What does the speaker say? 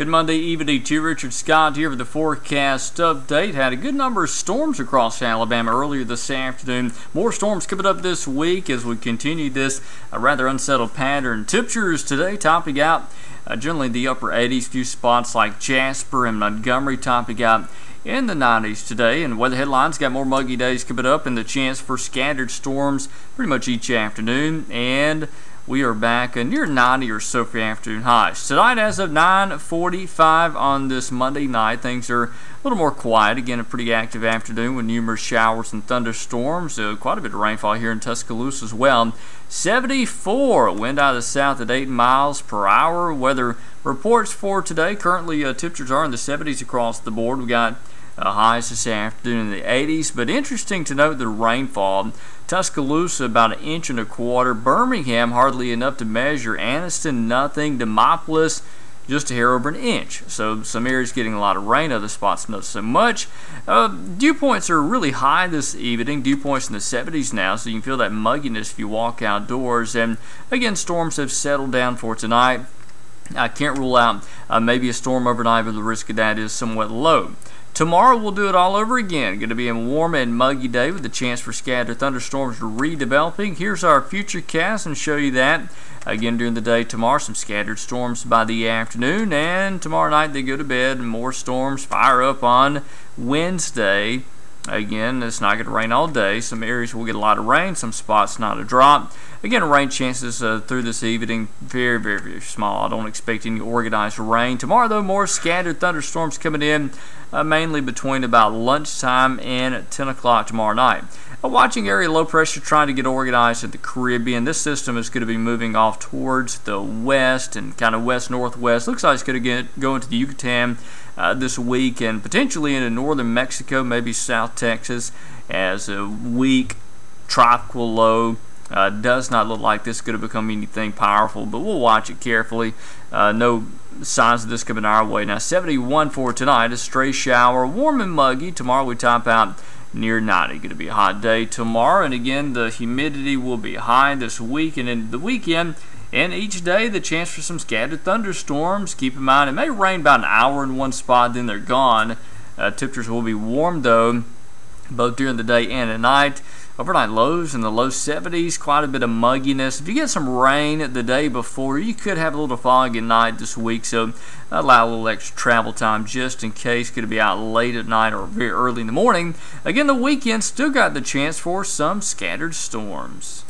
Good Monday evening to you. Richard Scott here with the forecast update. Had a good number of storms across Alabama earlier this afternoon. More storms coming up this week as we continue this uh, rather unsettled pattern. Temperatures today topping out uh, generally the upper 80s. Few spots like Jasper and Montgomery topping out in the 90s today. And weather headlines got more muggy days coming up and the chance for scattered storms pretty much each afternoon. And we are back uh, near 90 or so for afternoon highs. Tonight, as of 9:45 on this Monday night, things are a little more quiet. Again, a pretty active afternoon with numerous showers and thunderstorms. Uh, quite a bit of rainfall here in Tuscaloosa as well. 74 wind out of the south at 8 miles per hour. Weather reports for today. Currently, uh, temperatures are in the 70s across the board. We got uh, highs this afternoon in the 80s. But interesting to note the rainfall. Tuscaloosa about an inch and a quarter. Birmingham hardly enough to measure. Anniston nothing. Demopolis just a hair over an inch. So some areas getting a lot of rain, other spots not so much. Uh, dew points are really high this evening. Dew points in the 70s now, so you can feel that mugginess if you walk outdoors. And again, storms have settled down for tonight. I can't rule out uh, maybe a storm overnight, but the risk of that is somewhat low. Tomorrow we'll do it all over again. Going to be a warm and muggy day with a chance for scattered thunderstorms redeveloping. Here's our future cast and show you that. Again during the day tomorrow, some scattered storms by the afternoon, and tomorrow night they go to bed and more storms fire up on Wednesday. Again, it's not going to rain all day. Some areas will get a lot of rain, some spots not a drop. Again, rain chances uh, through this evening very, very, very small. I don't expect any organized rain. Tomorrow, though, more scattered thunderstorms coming in, uh, mainly between about lunchtime and 10 o'clock tomorrow night. A watching area low pressure trying to get organized in the Caribbean. This system is going to be moving off towards the west and kind of west northwest. Looks like it's going to get go into the Yucatan uh, this week and potentially into northern Mexico, maybe South Texas, as a weak tropical low. Uh, does not look like this is going to become anything powerful, but we'll watch it carefully. Uh, no signs of this coming our way. Now, 71 for tonight, a stray shower, warm and muggy. Tomorrow we top out near 90. Going to be a hot day tomorrow, and again, the humidity will be high this week and in the weekend. And each day, the chance for some scattered thunderstorms. Keep in mind, it may rain about an hour in one spot, then they're gone. Uh, temperatures will be warm, though, both during the day and at night. Overnight lows in the low 70s, quite a bit of mugginess. If you get some rain the day before, you could have a little fog at night this week, so allow a little extra travel time just in case. Could be out late at night or very early in the morning. Again, the weekend still got the chance for some scattered storms.